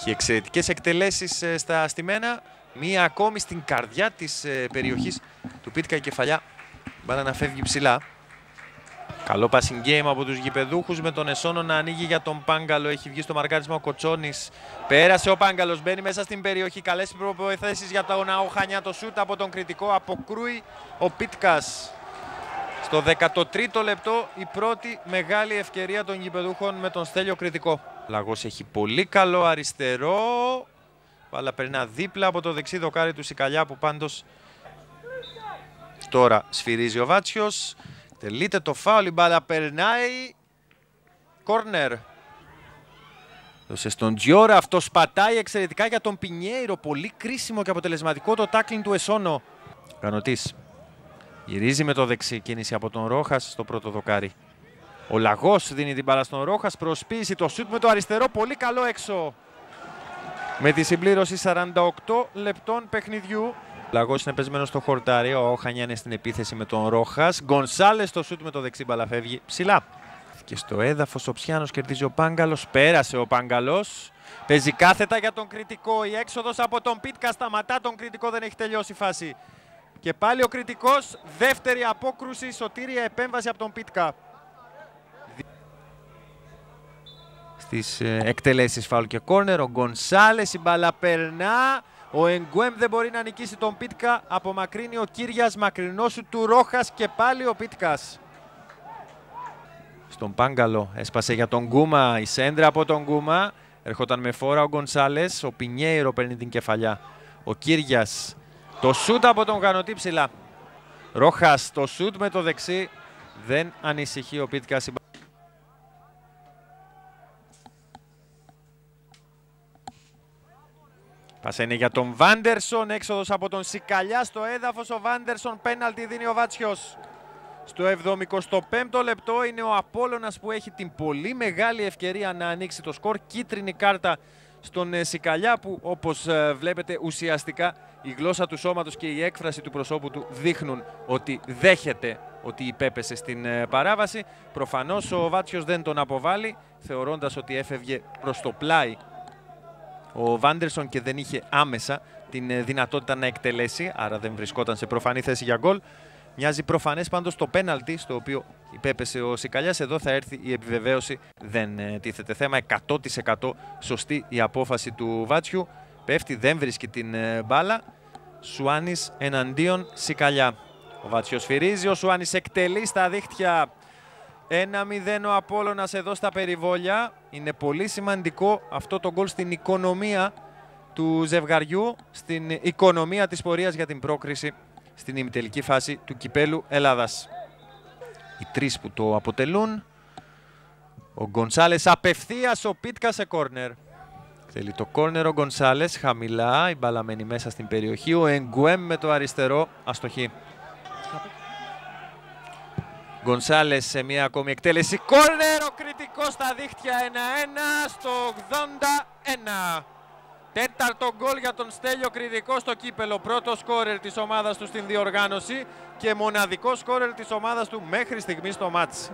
Έχει εξαιρετικές εκτελέσεις ε, στα στημένα. Μία ακόμη στην καρδιά της ε, περιοχής του Πίτκα η κεφαλιά. Μπάλα να φεύγει ψηλά. Καλό passing game από τους γηπεδούχους με τον Εσόνο να ανοίγει για τον Πάγκαλο. Έχει βγει στο μαρκάρισμα ο Κοτσόνης. Πέρασε ο Πάγκαλος, μπαίνει μέσα στην περιοχή. Καλές προποθέσεις για τον Αοχανιά. Το σούτ από τον κριτικό. Αποκρούει ο Πίτκας. Στο 13ο λεπτό η πρώτη μεγάλη ευκαιρία των γηπεδούχων με τον Στέλιο Κριτικό. Λαγός έχει πολύ καλό αριστερό. Βάλα περνά δίπλα από το δεξί δοκάρι του Σικαλιά που πάντως τώρα σφυρίζει ο Βάτσιος. Τελείται το φάουλ, η μπάλα περνάει. Κόρνερ. Δώσε στον Τζιόρα, αυτός σπατάει εξαιρετικά για τον Πινιέιρο. Πολύ κρίσιμο και αποτελεσματικό το τάκλινγκ του Εσόνο. Κανοτής. Γυρίζει με το δεξί κίνηση από τον Ρόχας στο πρώτο δοκάρι. Ο Λαγός δίνει την μπάλα στον Ρόχας, προσποίηση το σούτ με το αριστερό, πολύ καλό έξω. Με τη συμπλήρωση 48 λεπτών παιχνιδιού. Λαγός είναι πεσμένος στο χορτάρι. Ο Χανιά είναι στην επίθεση με τον Ρόχας. Γκονσάλες στο σούτ με το δεξί μπαλα φεύγει ψηλά. Και στο έδαφος ο Ψιάνος κερδίζει ο Πάγκαλος. Πέρασε ο Πάγκαλος. Παίζει κάθετα για τον κριτικό. Η έξοδος από τον Πίτκα σταματά τον κριτικό. Δεν έχει τελειώσει η φάση. Και πάλι ο κριτικός. Δεύτερη απόκρουση. Σωτήρια επέμβαση από τον Πίτκα. Στις ε, εκτελέσεις φάουλ και κόρνερ. Ο Γκονσάλες η μπαλά περνά. Ο Εγκουέμ δεν μπορεί να νικήσει τον Πίτκα. Απομακρύνει ο Κύριας, μακρινός σου του Ρόχας και πάλι ο Πίτκας. Στον Πάγκαλο έσπασε για τον Γκούμα, η σέντρα από τον Γκούμα. Ερχόταν με φόρα ο Γκονσάλες, ο Πινιέιρο παίρνει την κεφαλιά. Ο Κύριας, το σούτ από τον Γανωτή ψηλά. Ρόχας, το σούτ με το δεξί. Δεν ανησυχεί ο Πίτκας. Πάσα είναι για τον Βάντερσον, έξοδος από τον Σικαλιά στο έδαφος. Ο Βάντερσον πέναλτι δίνει ο Βάτσιος. Στο 75ο λεπτό είναι ο Απόλλωνας που έχει την πολύ μεγάλη ευκαιρία να ανοίξει το σκορ. Κίτρινη κάρτα στον ε, Σικαλιά που όπως ε, βλέπετε ουσιαστικά η γλώσσα του σώματος και η έκφραση του προσώπου του δείχνουν ότι δέχεται ότι υπέπεσε στην ε, παράβαση. Προφανώς ο Βάτσιος δεν τον αποβάλλει θεωρώντας ότι έφευγε προς το πλάι ο Βάντερσον και δεν είχε άμεσα την ε, δυνατότητα να εκτελέσει, άρα δεν βρισκόταν σε προφανή θέση για γκολ. Μοιάζει προφανές πάντως το πέναλτι στο οποίο υπέπεσε ο Σικαλιάς. Εδώ θα έρθει η επιβεβαίωση. Δεν ε, τίθεται θέμα. 100% σωστή η απόφαση του Βάτσιου. Πέφτει, δεν βρίσκει την ε, μπάλα. Σουάνις εναντίον Σικαλιά. Ο Βάτσιος σφυρίζει. Ο Σουάνις εκτελεί στα δίχτυα 1-0 ο Απόλλωνας εδώ στα περιβόλια. Είναι πολύ σημαντικό αυτό το γκολ στην οικονομία του ζευγαριού, στην οικονομία της πορείας για την πρόκριση στην ημιτελική φάση του Κυπέλου Ελλάδας. Οι τρεις που το αποτελούν. Ο Γκονσάλες απευθείας, ο Πίτκα σε κόρνερ. Θέλει το κόρνερ ο Γκονσάλες, χαμηλά, η μπαλαμένη μέσα στην περιοχή. Ο Εγκουέμ με το αριστερό, αστοχή. Γκονσάλες σε μια ακόμη εκτέλεση. Κόρνερ, ο κριτικός στα δίχτυα 1-1 στο 81. Τέταρτο γκολ για τον Στέλιο Κριτικό στο κύπελο. Πρώτο σκόρερ της ομάδας του στην διοργάνωση και μοναδικό σκόρερ της ομάδας του μέχρι στιγμής στο μάτς.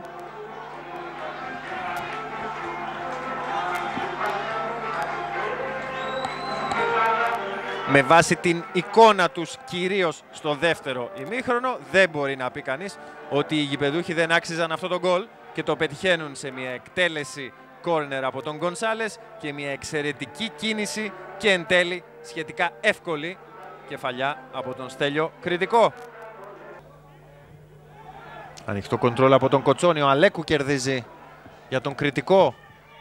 Με βάση την εικόνα τους κυρίως στο δεύτερο ημίχρονο δεν μπορεί να πει κανείς ότι οι γηπεδούχοι δεν άξιζαν αυτό το γκολ και το πετυχαίνουν σε μια εκτέλεση κόρνερ από τον Γκονσάλες και μια εξαιρετική κίνηση και εν τέλει σχετικά εύκολη κεφαλιά από τον Στέλιο Κριτικό. Ανοιχτό κοντρόλ από τον Κοτσόνη, ο Αλέκου κερδίζει για τον Κριτικό.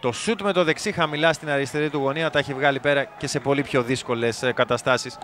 Το σούτ με το δεξί χαμηλά στην αριστερή του γωνία τα έχει βγάλει πέρα και σε πολύ πιο δύσκολες ε, καταστάσεις